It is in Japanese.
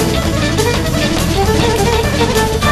あっ!